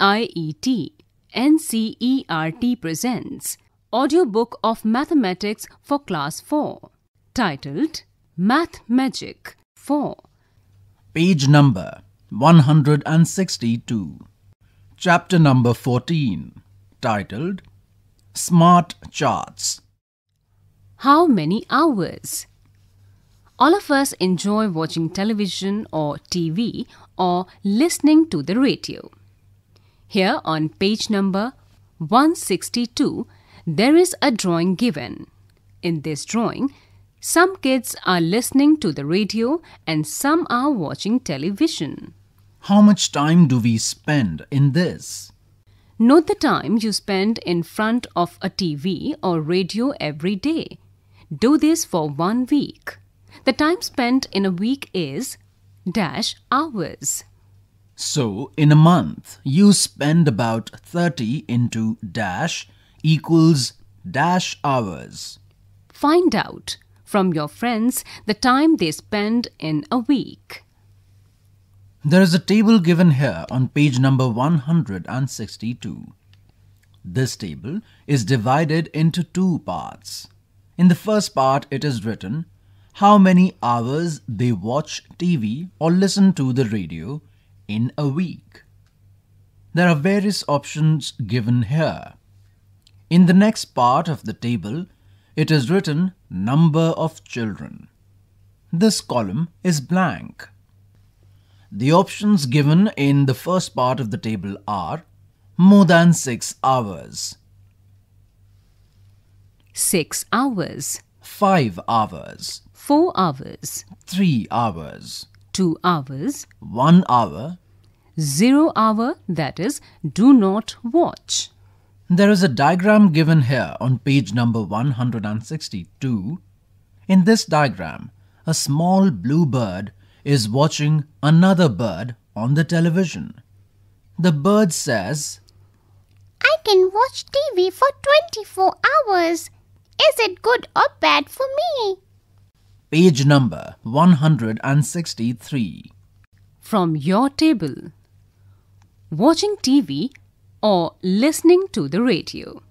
CIET NCERT presents Audiobook of Mathematics for Class 4 titled Math Magic 4 Page number 162. Chapter number 14. Titled Smart Charts. How many hours? All of us enjoy watching television or TV or listening to the radio. Here on page number 162, there is a drawing given. In this drawing, some kids are listening to the radio and some are watching television. How much time do we spend in this? Note the time you spend in front of a TV or radio every day. Do this for one week. The time spent in a week is dash hours. So, in a month, you spend about 30 into dash equals dash hours. Find out from your friends the time they spend in a week. There is a table given here on page number 162. This table is divided into two parts. In the first part, it is written how many hours they watch TV or listen to the radio in a week. There are various options given here. In the next part of the table, it is written number of children. This column is blank. The options given in the first part of the table are more than 6 hours, 6 hours, 5 hours, 4 hours, 3 hours, 2 hours, 1 hour, 0 hour that is do not watch. There is a diagram given here on page number 162. In this diagram, a small blue bird is watching another bird on the television. The bird says, I can watch TV for 24 hours. Is it good or bad for me? page number 163. From your table. Watching TV or listening to the radio.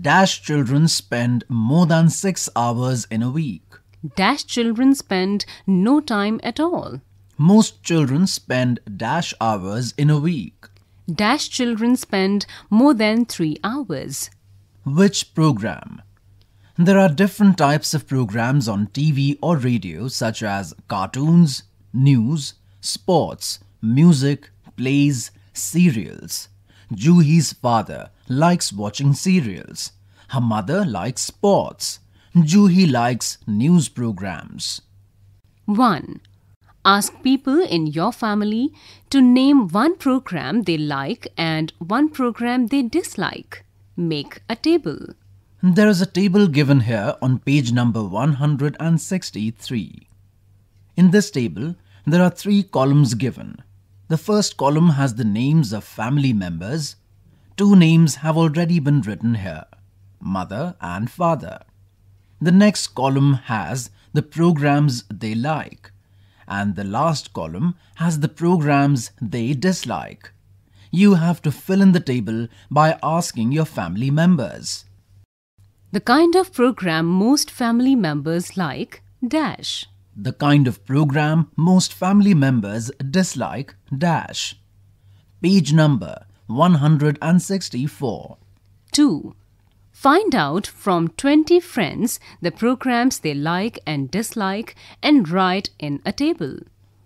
Dash children spend more than 6 hours in a week. Dash children spend no time at all. Most children spend dash hours in a week. Dash children spend more than 3 hours. Which program? There are different types of programs on TV or radio such as cartoons, news, sports, music, plays, serials. Juhi's father likes watching serials. Her mother likes sports. Juhi likes news programs. 1. Ask people in your family to name one program they like and one program they dislike. Make a table. There is a table given here on page number 163. In this table, there are three columns given. The first column has the names of family members. Two names have already been written here, mother and father. The next column has the programs they like. And the last column has the programs they dislike. You have to fill in the table by asking your family members. The kind of program most family members like dash. The kind of program most family members dislike dash. Page number 164. 2. Find out from 20 friends the programs they like and dislike and write in a table.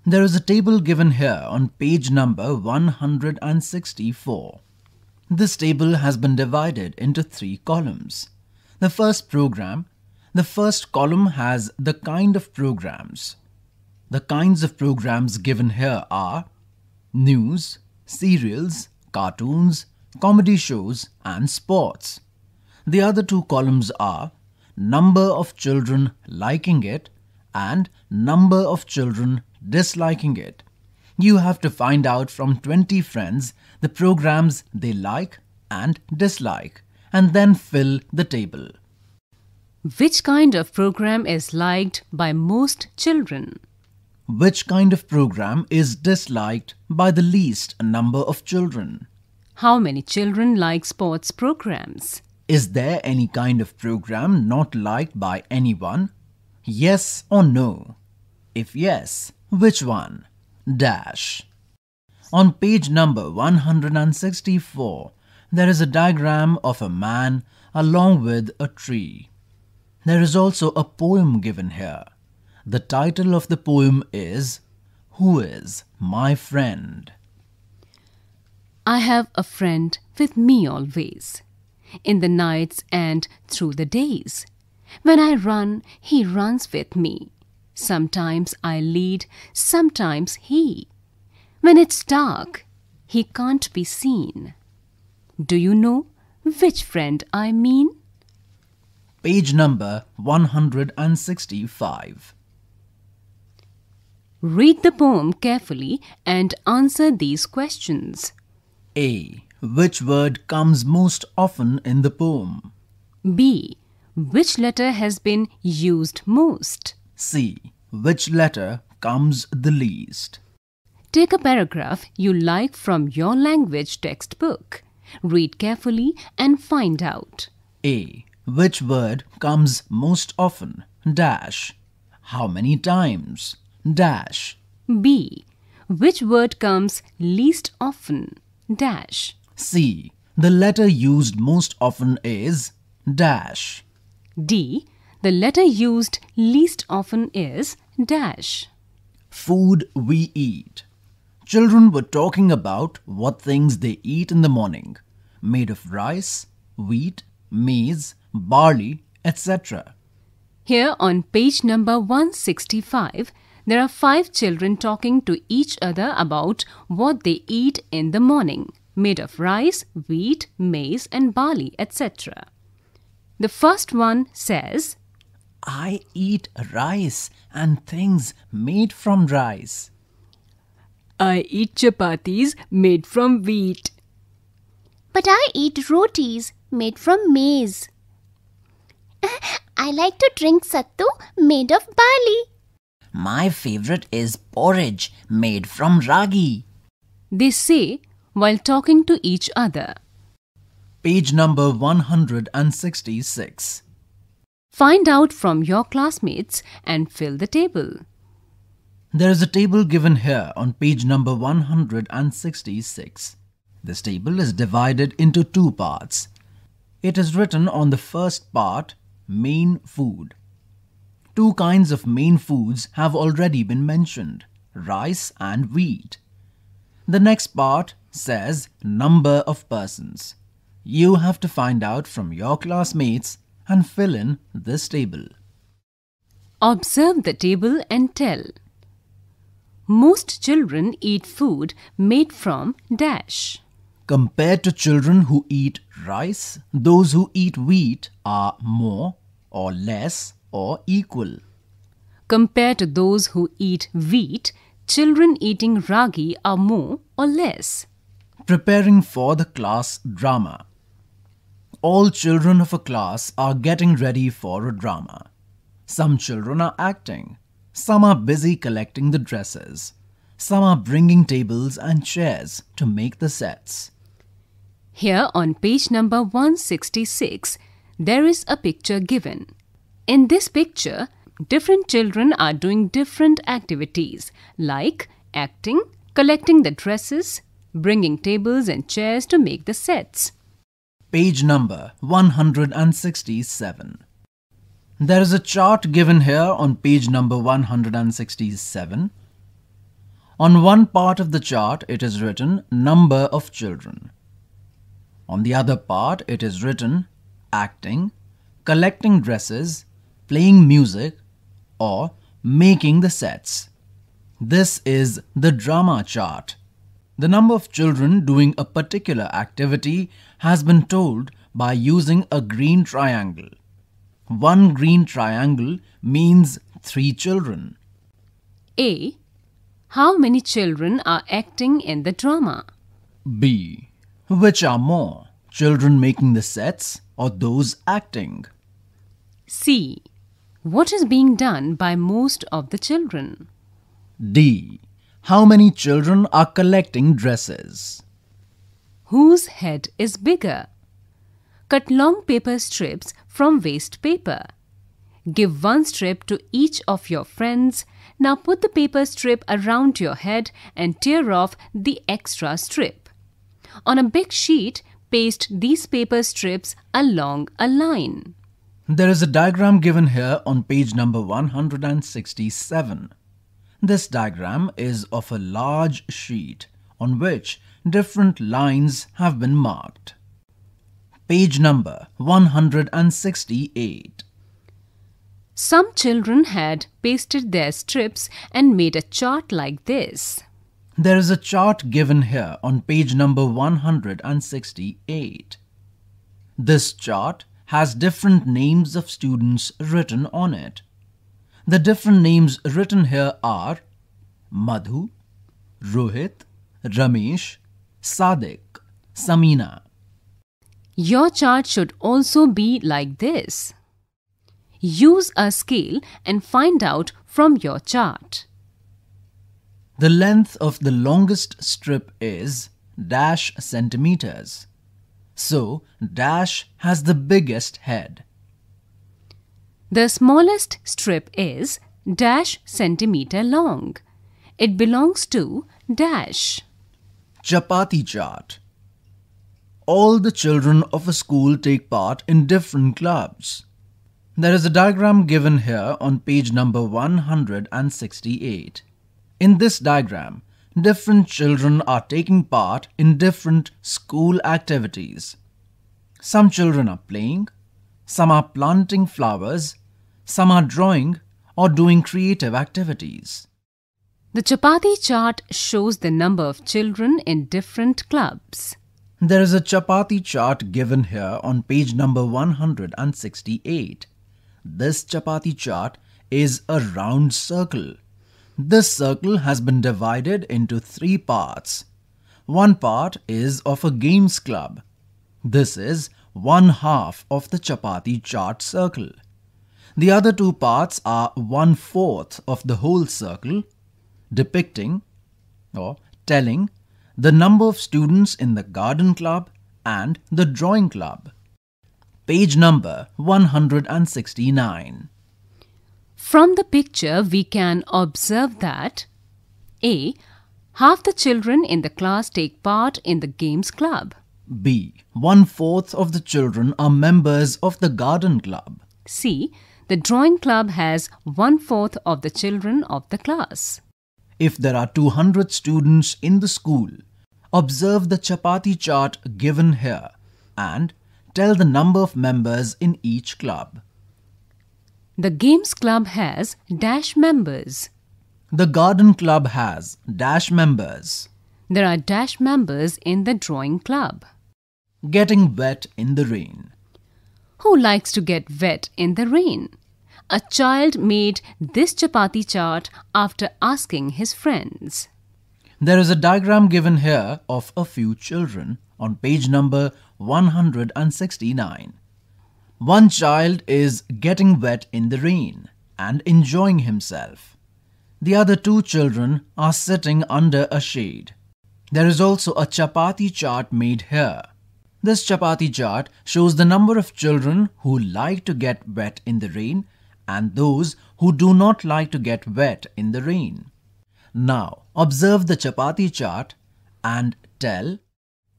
There is a table given here on page number 164. This table has been divided into three columns. The first program, the first column has the kind of programs. The kinds of programs given here are news, serials, cartoons, comedy shows, and sports. The other two columns are number of children liking it and number of children disliking it. You have to find out from 20 friends the programs they like and dislike and then fill the table. Which kind of program is liked by most children? Which kind of program is disliked by the least number of children? How many children like sports programs? Is there any kind of program not liked by anyone? Yes or no? If yes, which one? Dash. On page number 164, there is a diagram of a man along with a tree. There is also a poem given here. The title of the poem is Who is My Friend? I have a friend with me always, in the nights and through the days. When I run, he runs with me. Sometimes I lead, sometimes he. When it's dark, he can't be seen. Do you know which friend I mean? Page number 165. Read the poem carefully and answer these questions. A. Which word comes most often in the poem? B. Which letter has been used most? C. Which letter comes the least? Take a paragraph you like from your language textbook. Read carefully and find out. A. Which word comes most often? Dash. How many times? Dash. B. Which word comes least often? Dash. C. The letter used most often is dash. D. The letter used least often is dash. Food we eat. Children were talking about what things they eat in the morning, made of rice, wheat, maize, barley, etc. Here on page number 165, there are five children talking to each other about what they eat in the morning, made of rice, wheat, maize, and barley, etc. The first one says, I eat rice and things made from rice. I eat chapatis made from wheat. But I eat rotis made from maize. I like to drink sattu made of barley. My favorite is porridge made from ragi. They say while talking to each other. Page number 166. Find out from your classmates and fill the table. There is a table given here on page number 166. This table is divided into two parts. It is written on the first part, main food. Two kinds of main foods have already been mentioned, rice and wheat. The next part says number of persons. You have to find out from your classmates and fill in this table. Observe the table and tell. Most children eat food made from dash. Compared to children who eat rice, those who eat wheat are more or less or equal. Compared to those who eat wheat, children eating ragi are more or less. Preparing for the class drama. All children of a class are getting ready for a drama. Some children are acting. Some are busy collecting the dresses. Some are bringing tables and chairs to make the sets. Here on page number 166, there is a picture given. In this picture, different children are doing different activities like acting, collecting the dresses, bringing tables and chairs to make the sets. Page number 167. There is a chart given here on page number 167. On one part of the chart, it is written number of children. On the other part, it is written acting, collecting dresses, playing music, or making the sets. This is the drama chart. The number of children doing a particular activity has been told by using a green triangle. One green triangle means three children. A. How many children are acting in the drama? B. Which are more, children making the sets or those acting? C. What is being done by most of the children? D. How many children are collecting dresses? Whose head is bigger? Cut long paper strips from waste paper. Give one strip to each of your friends. Now put the paper strip around your head and tear off the extra strip. On a big sheet, paste these paper strips along a line. There is a diagram given here on page number 167. This diagram is of a large sheet on which different lines have been marked. Page number 168. Some children had pasted their strips and made a chart like this. There is a chart given here on page number 168. This chart has different names of students written on it. The different names written here are Madhu, Rohit, Ramesh, Sadik, Samina. Your chart should also be like this. Use a scale and find out from your chart. The length of the longest strip is dash centimeters. So, dash has the biggest head. The smallest strip is dash centimeter long. It belongs to dash. Chapati chart. All the children of a school take part in different clubs. There is a diagram given here on page number 168. In this diagram, different children are taking part in different school activities. Some children are playing, some are planting flowers, some are drawing or doing creative activities. The chapati chart shows the number of children in different clubs. There is a chapati chart given here on page number 168. This chapati chart is a round circle. This circle has been divided into three parts. One part is of a games club. This is one half of the chapati chart circle. The other two parts are one fourth of the whole circle, depicting or telling the number of students in the garden club and the drawing club. Page number 169. From the picture, we can observe that A. Half the children in the class take part in the games club. B. One fourth of the children are members of the garden club. C. The drawing club has one fourth of the children of the class. If there are 200 students in the school, observe the chapati chart given here and tell the number of members in each club. The games club has dash members. The garden club has dash members. There are dash members in the drawing club. Getting wet in the rain. Who likes to get wet in the rain? A child made this chapati chart after asking his friends. There is a diagram given here of a few children on page number 169. One child is getting wet in the rain and enjoying himself. The other two children are sitting under a shade. There is also a chapati chart made here. This chapati chart shows the number of children who like to get wet in the rain and those who do not like to get wet in the rain. Now, observe the chapati chart and tell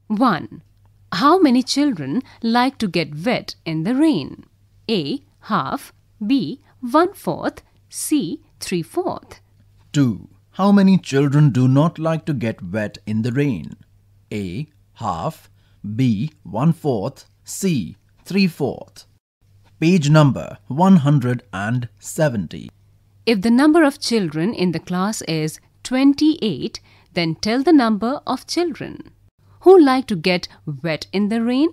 1. How many children like to get wet in the rain? A. Half. B. One fourth. C. Three fourth. 2. How many children do not like to get wet in the rain? A. Half. B. One fourth. C. Three fourth. Page number 170. If the number of children in the class is 28, then tell the number of children who like to get wet in the rain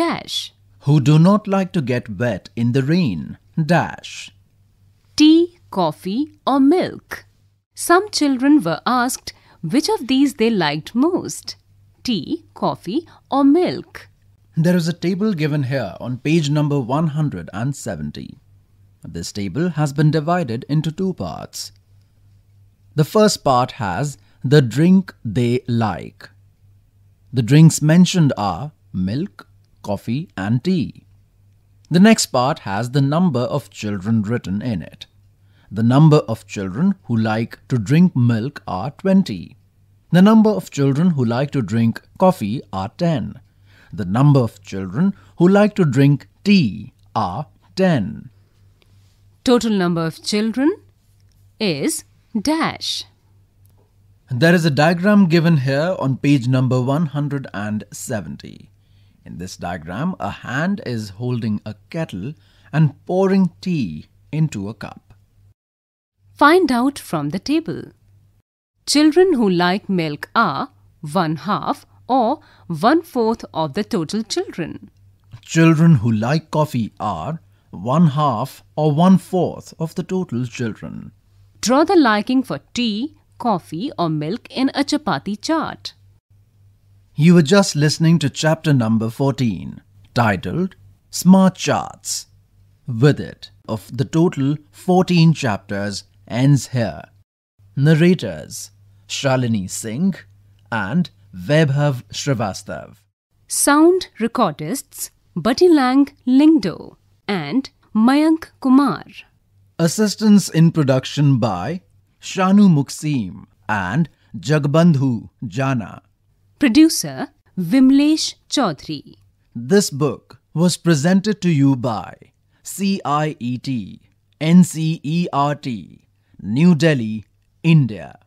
dash Who do not like to get wet in the rain? Dash. tea, coffee, or milk. Some children were asked which of these they liked most tea, coffee, or milk. There is a table given here on page number 170. This table has been divided into two parts. The first part has the drink they like. The drinks mentioned are milk, coffee, and tea. The next part has the number of children written in it. The number of children who like to drink milk are 20. The number of children who like to drink coffee are 10. The number of children who like to drink tea are 10. Total number of children is dash. There is a diagram given here on page number 170. In this diagram, a hand is holding a kettle and pouring tea into a cup. Find out from the table. Children who like milk are one half or one fourth of the total children. Children who like coffee are one half or one fourth of the total children. Draw the liking for tea, coffee, or milk in a chapati chart. You were just listening to chapter number 14, titled Smart Charts. With it, of the total 14 chapters, ends here. Narrators Shalini Singh and Vaibhav Srivastav. Sound recordists Batilang Lingdo and Mayank Kumar. Assistance in production by Shanu Muksim and Jagbandhu Jana. Producer Vimlesh Chaudhary. This book was presented to you by CIET NCERT, New Delhi, India.